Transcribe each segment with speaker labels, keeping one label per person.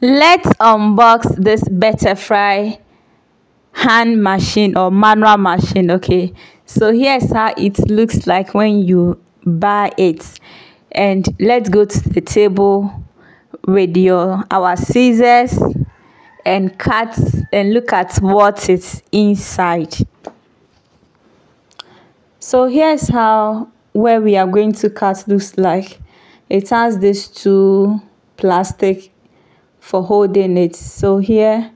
Speaker 1: let's unbox this butterfly hand machine or manual machine okay? So here's how it looks like when you buy it. And let's go to the table with your our scissors and cut and look at what is inside. So here's how where we are going to cut looks like. It has these two plastic for holding it. So here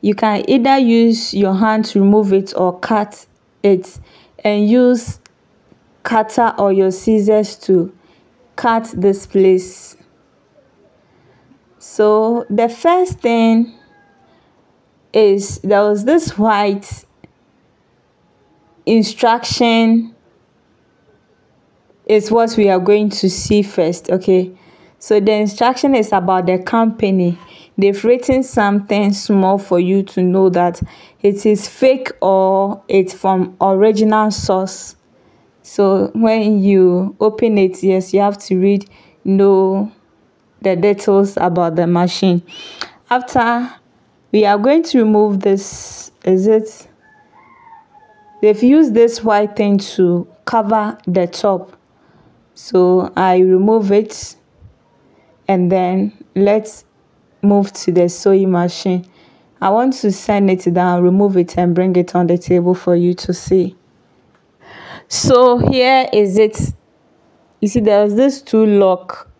Speaker 1: you can either use your hand to remove it or cut it and use cutter or your scissors to cut this place. So the first thing is there was this white instruction. Is what we are going to see first okay so the instruction is about the company. They've written something small for you to know that it is fake or it's from original source. So when you open it, yes, you have to read know the details about the machine. After we are going to remove this, is it? They've used this white thing to cover the top. So I remove it and then let's move to the sewing machine. I want to send it down remove it and bring it on the table for you to see. So here is it. You see there's this two lock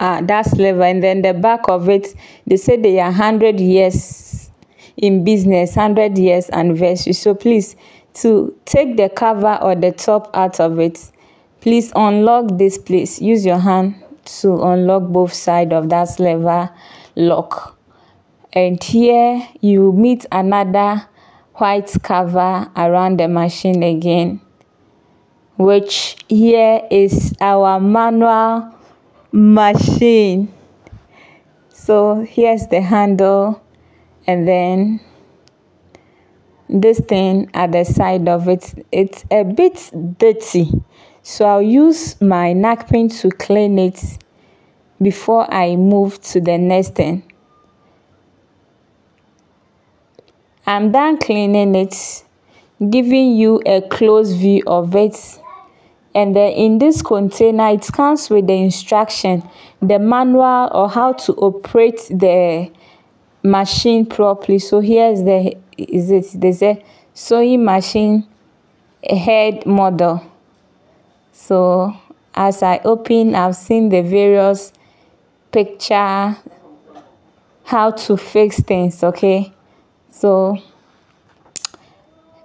Speaker 1: uh, that's lever and then the back of it they say they are 100 years in business 100 years anniversary. So please to take the cover or the top out of it please unlock this place. Use your hand to unlock both side of that lever lock. And here you meet another white cover around the machine again which here is our manual machine. So here's the handle and then this thing at the side of it it's a bit dirty so I'll use my napkin to clean it before I move to the next thing. I'm done cleaning it, giving you a close view of it. And then in this container, it comes with the instruction, the manual or how to operate the machine properly. So here's the, is it, there's a sewing machine head model so as I open I've seen the various picture how to fix things okay? So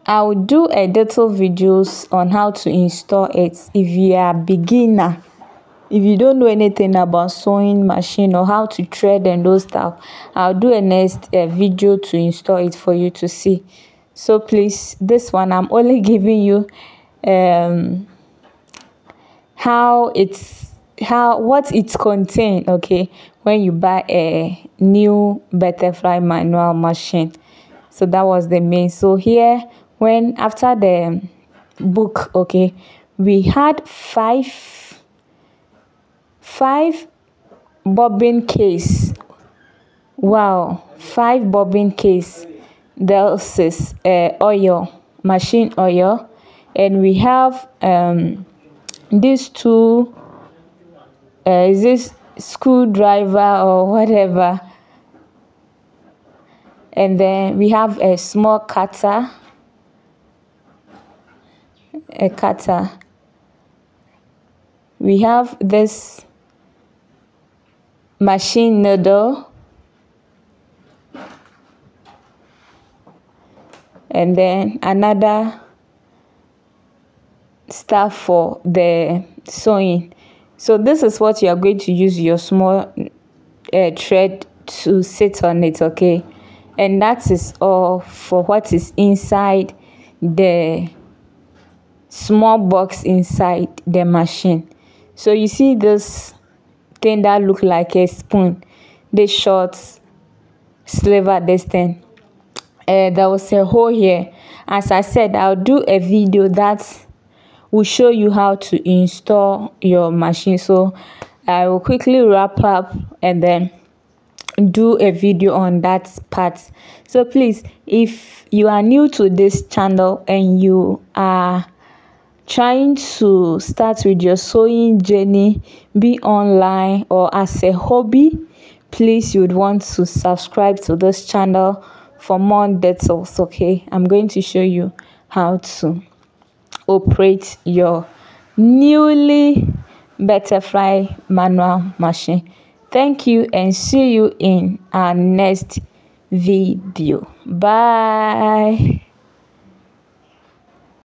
Speaker 1: I will do a little videos on how to install it. If you are beginner if you don't know anything about sewing machine or how to thread and those stuff i'll do a next uh, video to install it for you to see. So please this one i'm only giving you um how it's how what it contain okay when you buy a new butterfly manual machine. So that was the main. So here when after the book okay we had five five bobbin case. Wow five bobbin case. This is uh, oil machine oil. And we have um these two uh, is this screwdriver or whatever? And then we have a small cutter. A cutter. We have this machine noodle and then another stuff for the sewing. So this is what you are going to use your small uh, thread to sit on it okay? And that is all for what is inside the small box inside the machine. So you see this thing that look like a spoon. This short sliver this thing. Uh, there was a hole here. As i said i'll do a video that will show you how to install your machine. So i will quickly wrap up and then do a video on that part. So please if you are new to this channel and you are trying to start with your sewing journey be online or as a hobby please you would want to subscribe to this channel for more details okay? I'm going to show you how to operate your newly butterfly manual machine. Thank you and see you in our next video. Bye